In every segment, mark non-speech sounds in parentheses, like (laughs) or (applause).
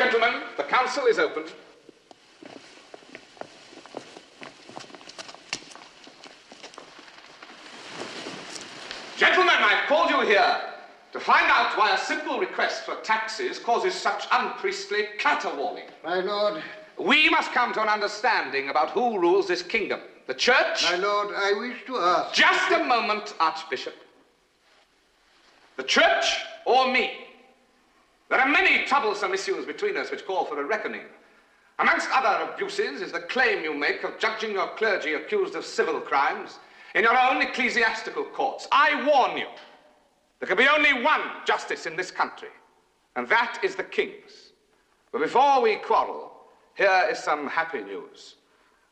gentlemen, the council is open. Gentlemen, I've called you here to find out why a simple request for taxes causes such unpriestly caterwauling. My lord, We must come to an understanding about who rules this kingdom. The church? my lord, I wish to ask. Just a moment, Archbishop. The church or me? There are many troublesome issues between us which call for a reckoning. Amongst other abuses is the claim you make of judging your clergy accused of civil crimes in your own ecclesiastical courts. I warn you, there can be only one justice in this country, and that is the king's. But before we quarrel, here is some happy news.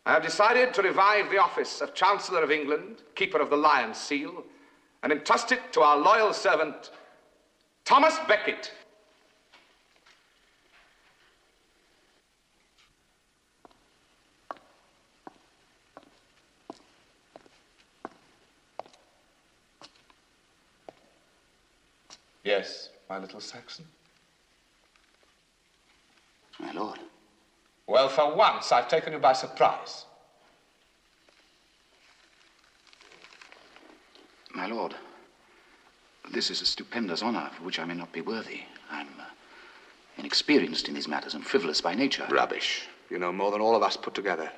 I have decided to revive the office of Chancellor of England, Keeper of the Lion Seal, and entrust it to our loyal servant, Thomas Becket. Yes, my little Saxon. My lord. Well, for once, I've taken you by surprise. My lord, this is a stupendous honor for which I may not be worthy. I'm uh, inexperienced in these matters and frivolous by nature. Rubbish. You know more than all of us put together.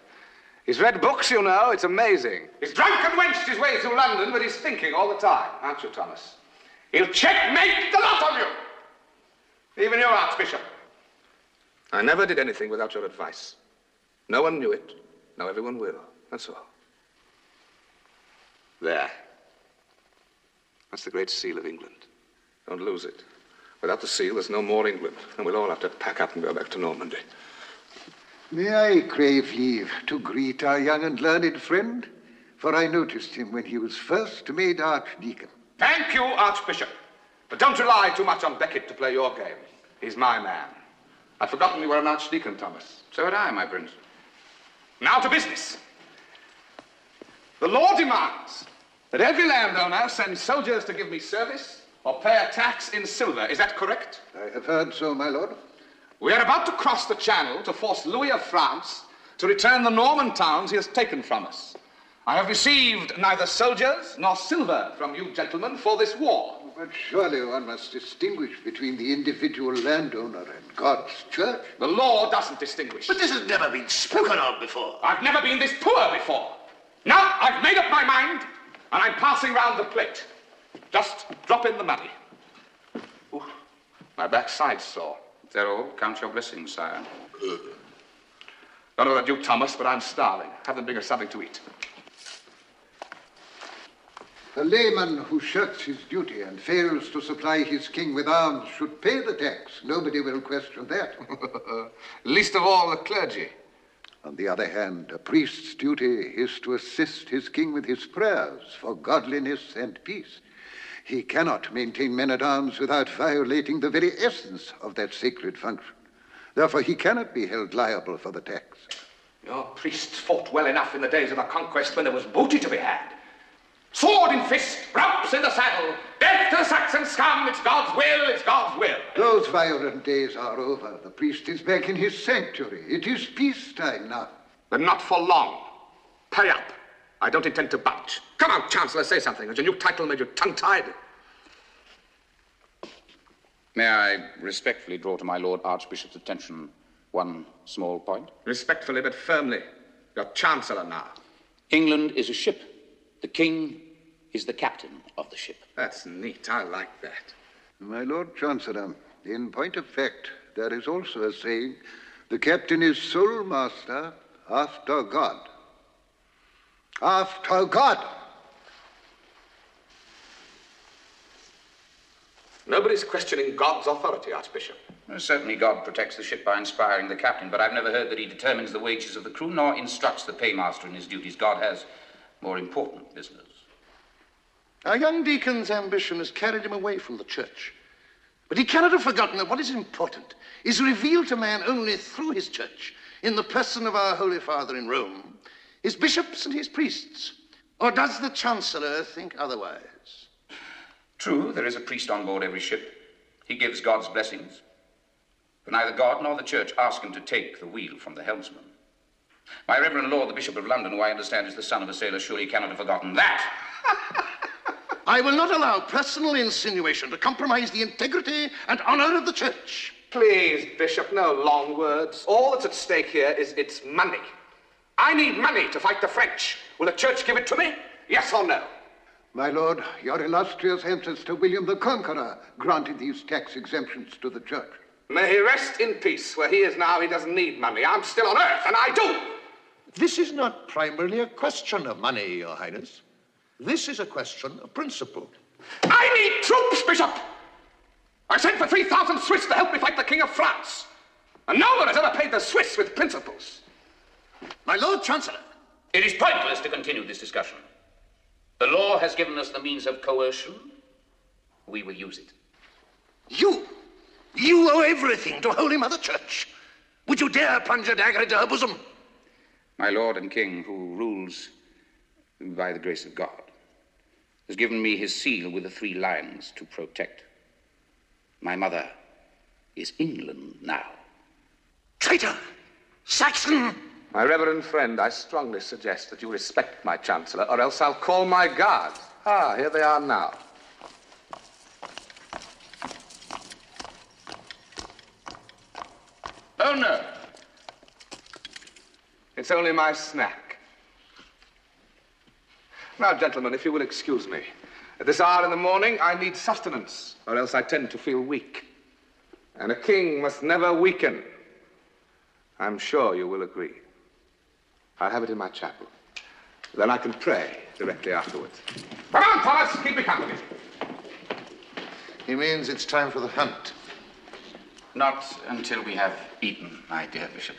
He's read books, you know. It's amazing. He's drunk and wenched his way through London, but he's thinking all the time, aren't you, Thomas? He'll checkmate the lot of you. Even you, Archbishop. I never did anything without your advice. No one knew it. Now everyone will. That's all. There. That's the Great Seal of England. Don't lose it. Without the seal, there's no more England, and we'll all have to pack up and go back to Normandy. May I crave leave to greet our young and learned friend? For I noticed him when he was first made archdeacon. Thank you, Archbishop. But don't rely too much on Becket to play your game. He's my man. I'd forgotten you were an archdeacon, Thomas. So had I, my prince. Now to business. The law demands that every landowner send soldiers to give me service or pay a tax in silver. Is that correct? I have heard so, my lord. We are about to cross the channel to force Louis of France to return the Norman towns he has taken from us. I have received neither soldiers nor silver from you gentlemen for this war. But surely one must distinguish between the individual landowner and God's church. The law doesn't distinguish. But this has never been spoken of before. I've never been this poor before. Now I've made up my mind, and I'm passing round the plate. Just drop in the money. Ooh, my backside's sore. They're all. Count your blessings, sire. Don't know about you, Thomas, but I'm starving. Have them bring us something to eat. A layman who shirks his duty and fails to supply his king with arms should pay the tax. Nobody will question that. (laughs) Least of all the clergy. On the other hand, a priest's duty is to assist his king with his prayers for godliness and peace. He cannot maintain men at arms without violating the very essence of that sacred function. Therefore, he cannot be held liable for the tax. Your priests fought well enough in the days of the conquest when there was booty to be had. Sword in fist, Brumps in the saddle. Death to the Saxon scum. It's God's will, it's God's will. Those violent days are over. The priest is back in his sanctuary. It is peacetime now. But not for long. Pay up. I don't intend to budge. Come on, Chancellor, say something. Has your new title made you tongue-tied? May I respectfully draw to my Lord Archbishop's attention one small point? Respectfully but firmly. You're Chancellor now. England is a ship. The king is the captain of the ship. That's neat. I like that. My Lord Chancellor, in point of fact, there is also a saying the captain is sole master after God. After God! Nobody's questioning God's authority, Archbishop. Well, certainly, God protects the ship by inspiring the captain, but I've never heard that he determines the wages of the crew nor instructs the paymaster in his duties. God has more important business. Our young deacon's ambition has carried him away from the church. But he cannot have forgotten that what is important is revealed to man only through his church, in the person of our Holy Father in Rome, his bishops and his priests. Or does the Chancellor think otherwise? True, there is a priest on board every ship. He gives God's blessings. but neither God nor the church ask him to take the wheel from the helmsman. My Reverend Lord, the Bishop of London, who I understand is the son of a sailor, surely cannot have forgotten that. (laughs) I will not allow personal insinuation to compromise the integrity and honor of the church. Please, Bishop, no long words. All that's at stake here is its money. I need money to fight the French. Will the church give it to me? Yes or no? My lord, your illustrious ancestor William the Conqueror granted these tax exemptions to the church. May he rest in peace. Where he is now, he doesn't need money. I'm still on earth, and I do. This is not primarily a question of money, Your Highness. This is a question of principle. I need troops, Bishop. I sent for 3,000 Swiss to help me fight the King of France. And no one has ever paid the Swiss with principles. My Lord Chancellor, It is pointless to continue this discussion. The law has given us the means of coercion. We will use it. you, you owe everything to Holy Mother Church. Would you dare plunge a dagger into her bosom? My Lord and King, who rules by the grace of God, has given me his seal with the three lions to protect. My mother is England now. Traitor! Saxon! My reverend friend, I strongly suggest that you respect my chancellor, or else I'll call my guards. Ah, here they are now. Oh, no. It's only my snack. Now, gentlemen, if you will excuse me. At this hour in the morning, I need sustenance, or else I tend to feel weak. And a king must never weaken. I'm sure you will agree. I'll have it in my chapel. Then I can pray directly afterwards. Come on, Thomas, keep me company. He means it's time for the hunt. Not until we have eaten, my dear Bishop.